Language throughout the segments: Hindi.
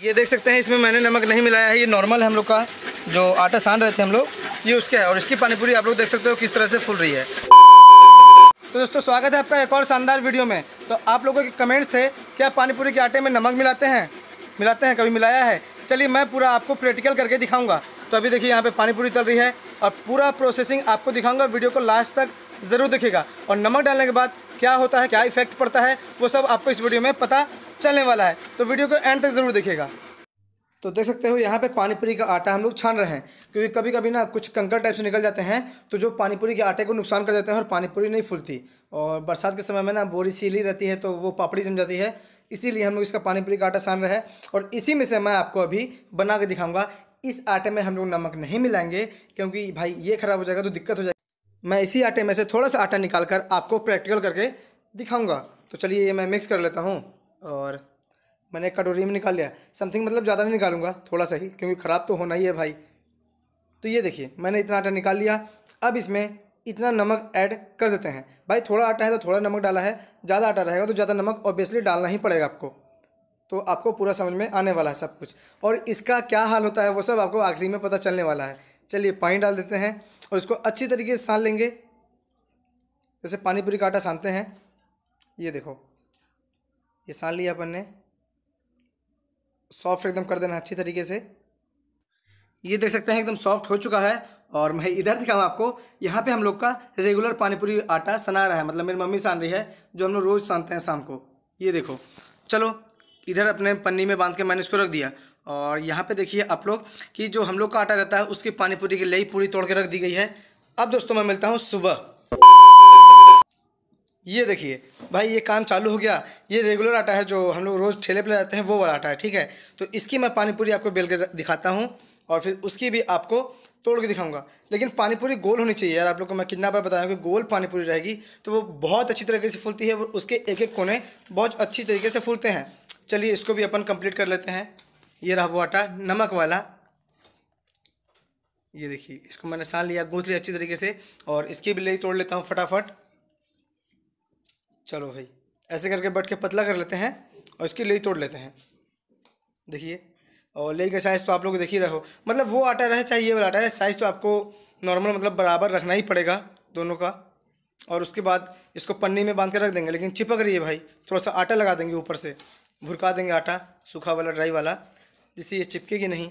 ये देख सकते हैं, इसमें मैंने नमक नहीं मिलाया है, ये नॉर्मल है हम लोग का, जो आटा सान रहे थे हम लोग, ये उसका है, और इसकी पानीपुरी आप लोग देख सकते हो किस तरह से फूल रही है। तो दोस्तों, स्वागत है आपका एक और शानदार वीडियो में। तो आप लोगों के कमेंट्स थे, क्या पानीपुरी के आटे में नमक मिलाते हैं? मिलाते हैं, कभी मिलाया है? चलिए, मैं पूरा आपको प्रैक्टिकल करके दिखाऊँगा। तो अभी देखिए, यहाँ पे पानीपुरी चल रही है, और पूरा प्रोसेसिंग आपको दिखाऊँगा, वीडियो को लास्ट तक ज़रूर देखिएगा। और नमक डालने के बाद क्या होता है, क्या इफ़ेक्ट पड़ता है, वो सब आपको इस वीडियो में पता चलने वाला है। तो वीडियो को एंड तक ज़रूर देखिएगा। तो देख सकते हो, यहाँ पे पानीपुरी का आटा हम लोग छान रहे हैं, क्योंकि कभी कभी ना कुछ कंकर टाइप से निकल जाते हैं तो जो पानीपुरी के आटे को नुकसान कर देते हैं और पानीपुरी नहीं फूलती। और बरसात के समय में ना बोरी सीली रहती है तो वो पापड़ी जम जाती है, इसीलिए हम लोग इसका पानीपुरी का आटा छान रहे हैं। और इसी में से मैं आपको अभी बना के दिखाऊँगा, इस आटे में हम लोग नमक नहीं मिलाएँगे, क्योंकि भाई ये ख़राब हो जाएगा तो दिक्कत हो जाएगी। मैं इसी आटे में से थोड़ा सा आटा निकाल कर आपको प्रैक्टिकल करके दिखाऊँगा। तो चलिए ये मैं मिक्स कर लेता हूँ। और मैंने कटोरी में निकाल लिया। समथिंग मतलब ज़्यादा नहीं निकालूँगा, थोड़ा सा ही, क्योंकि ख़राब तो होना ही है भाई। तो ये देखिए, मैंने इतना आटा निकाल लिया। अब इसमें इतना नमक ऐड कर देते हैं। भाई थोड़ा आटा है तो थोड़ा नमक डाला है, ज़्यादा आटा रहेगा तो ज़्यादा नमक ऑब्वियसली डालना ही पड़ेगा आपको। तो आपको पूरा समझ में आने वाला है सब कुछ। और इसका क्या हाल होता है वो सब आपको आखिरी में पता चलने वाला है। चलिए पानी डाल देते हैं और इसको अच्छी तरीके से सान लेंगे। जैसे पानी पूरी का आटा सानते हैं। ये देखो। ये सान लिया अपन ने। सॉफ्ट एकदम कर देना अच्छी तरीके से। ये देख सकते हैं एकदम सॉफ्ट हो चुका है और मैं इधर दिखाऊँ आपको। यहाँ पे हम लोग का रेगुलर पानीपुरी आटा सना रहा है मतलब मेरी मम्मी सान रही है, जो हम लोग रोज़ सानते हैं शाम को। ये देखो। चलो, इधर अपने पन्नी में बाँध के मैंने इसको रख दिया। और यहाँ पे देखिए आप लोग कि जो हम लोग का आटा रहता है, उसकी पानीपुरी की लई पूरी तोड़ के रख दी गई है। अब दोस्तों मैं मिलता हूँ सुबह। ये देखिए, भाई ये काम चालू हो गया, ये रेगुलर आटा है जो हम लोग रोज़ ठेले पर जाते हैं, वो वाला आटा है, ठीक है? तो इसकी मैं पानीपुरी आपको बेल के दिखाता हूँ और फिर उसकी भी आपको तोड़ के दिखाऊँगा। लेकिन पानीपुरी गोल होनी चाहिए यार, आप लोग को मैं कितना बार बताया कि गोल पानीपुरी रहेगी तो वो बहुत अच्छी तरीके से फूलती है और उसके एक एक कोने बहुत अच्छी तरीके से फूलते हैं। चलिए, इसको भी अपन कंप्लीट कर लेते हैं। ये रहा वो आटा, नमक वाला। ये देखिए, इसको मैंने सान लिया, गूँथ लिया अच्छी तरीके से और इसकी भी ले तोड़ लेता हूँ फटाफट। चलो भाई, ऐसे करके बट के पतला कर लेते हैं और इसकी ले तोड़ लेते हैं। देखिए, और ले का साइज़ तो आप लोग देख ही रहे हो। मतलब वो आटा रहे, चाहे ये वाला आटा रहे साइज़ तो आपको नॉर्मल मतलब बराबर रखना ही पड़ेगा दोनों का। और उसके बाद इसको पन्नी में बाँध के रख देंगे, लेकिन चिपक रही है भाई। थोड़ा सा आटा लगा देंगे ऊपर से, भुरका देंगे आटा, सूखा वाला ड्राई वाला, जिससे ये चिपकेगी नहीं।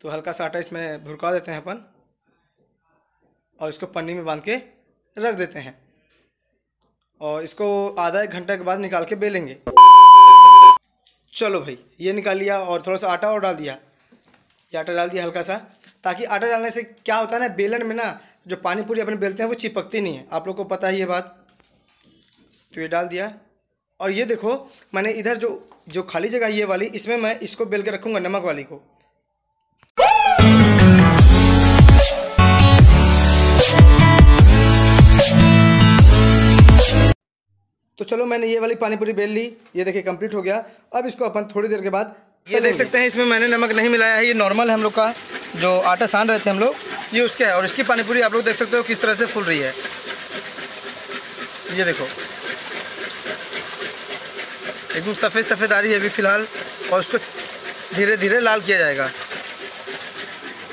तो हल्का सा आटा इसमें भुरका देते हैं अपन, और इसको पन्नी में बाँध के रख देते हैं। और इसको आधा एक घंटा के बाद निकाल के बेलेंगे। चलो भाई, ये निकाल लिया और थोड़ा सा आटा और डाल दिया। ये आटा डाल दिया हल्का सा, ताकि आटा डालने से क्या होता है ना, बेलन में ना जो पानी पूरी अपने बेलते हैं, वो चिपकती नहीं है। आप लोग को पता ही है बात। तो ये डाल दिया। और ये देखो, मैंने इधर जो जो खाली जगह ये वाली, इसमें मैं इसको बेल के रखूँगा, नमक वाली को। तो चलो मैंने ये वाली पानी पूरी बेल ली, ये देखिए कंप्लीट हो गया। अब इसको अपन थोड़ी देर के बाद ये देख सकते हैं, इसमें मैंने नमक नहीं मिलाया है, ये नॉर्मल है हम लोग का, जो आटा सान रहे थे हम लोग, ये उसका है, और इसकी पानी पूरी आप लोग देख सकते हो किस तरह से फूल रही है। ये देखो। एकदम सफ़ेद सफ़ेद आ रही है अभी फ़िलहाल, और उसको धीरे धीरे लाल किया जाएगा।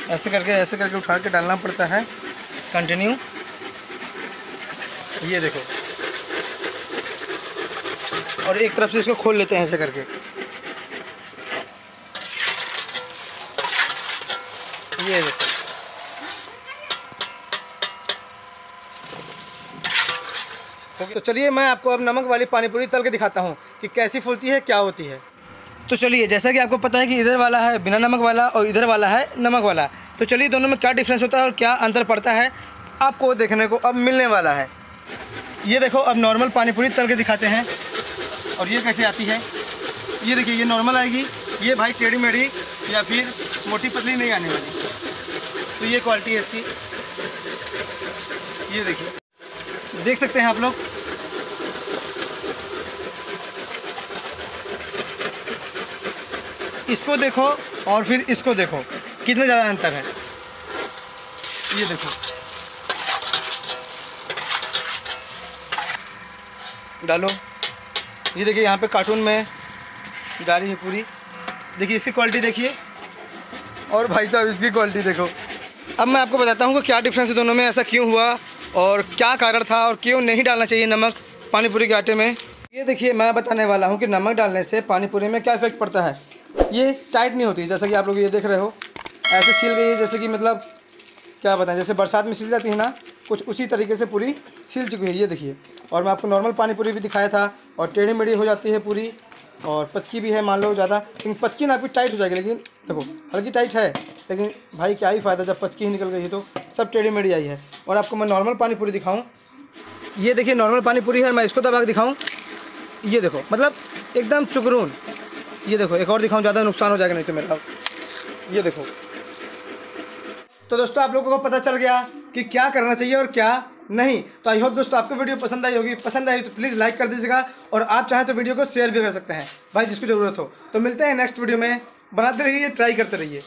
ऐसे करके ऐसे करके उठा के डालना पड़ता है कंटिन्यू ये देखो। और एक तरफ़ से इसको खोल लेते हैं ऐसे करके। ये देखो। तो चलिए मैं आपको अब नमक वाली पानीपुरी तल के दिखाता हूँ कि कैसी फूलती है, क्या होती है। तो चलिए, जैसा कि आपको पता है कि इधर वाला है बिना नमक वाला और इधर वाला है नमक वाला। तो चलिए, दोनों में क्या डिफरेंस होता है और क्या अंतर पड़ता है, आपको देखने को अब मिलने वाला है। ये देखो, अब नॉर्मल पानीपुरी तल के दिखाते हैं। और ये कैसे आती है? ये देखिए, ये नॉर्मल आएगी। ये भाई टेढ़ी मेढ़ी या फिर मोटी पतली नहीं आने वाली। तो ये क्वालिटी है इसकी। ये देखिए। देख सकते हैं आप लोग। इसको देखो और फिर इसको देखो। कितना ज़्यादा अंतर है। ये देखो। डालो। ये देखिए, यहाँ पे कार्टून में गाढ़ी है पूरी। देखिए, इसकी क्वालिटी देखिए। और भाई साहब, इसकी क्वालिटी देखो। अब मैं आपको बताता हूँ कि क्या डिफरेंस है दोनों में, ऐसा क्यों हुआ और क्या कारण था और क्यों नहीं डालना चाहिए नमक पानी पूरी के आटे में। ये देखिए, मैं बताने वाला हूँ कि नमक डालने से पानी पूरी में क्या इफ़ेक्ट पड़ता है। ये टाइट नहीं होती, जैसा कि आप लोग ये देख रहे हो। ऐसे सील गई है, जैसे कि मतलब क्या बताएँ, जैसे बरसात में सिल जाती है ना, कुछ उसी तरीके से पूरी सिल चुकी है। ये देखिए। और मैं आपको नॉर्मल पानी पूरी भी दिखाया था और टेढ़ी मेढ़ी हो जाती है पूरी और पचकी भी है, मान लो ज़्यादा। लेकिन पचकी ना आपकी टाइट हो जाएगी, लेकिन देखो, हल्की टाइट है, लेकिन भाई क्या ही फ़ायदा जब पचकी ही निकल गई है तो। सब टेढ़ी मेढ़ी आई है। और आपको मैं नॉर्मल पानी पूरी दिखाऊँ। ये देखिए नॉर्मल पानी पूरी है, मैं इसको दबा के दिखाऊँ। ये देखो मतलब एकदम चुकरून ये देखो, एक और दिखाऊँ, ज़्यादा नुकसान हो जाएगा नहीं तो मेरा। ये देखो। तो दोस्तों, आप लोगों को पता चल गया कि क्या करना चाहिए और क्या नहीं तो आई होप दोस्तों आपको वीडियो पसंद आई होगी। पसंद आई तो प्लीज़ लाइक कर दीजिएगा और आप चाहें तो वीडियो को शेयर भी कर सकते हैं। भाई, जिसकी ज़रूरत हो। तो मिलते हैं नेक्स्ट वीडियो में। बनाते रहिए ट्राई करते रहिए।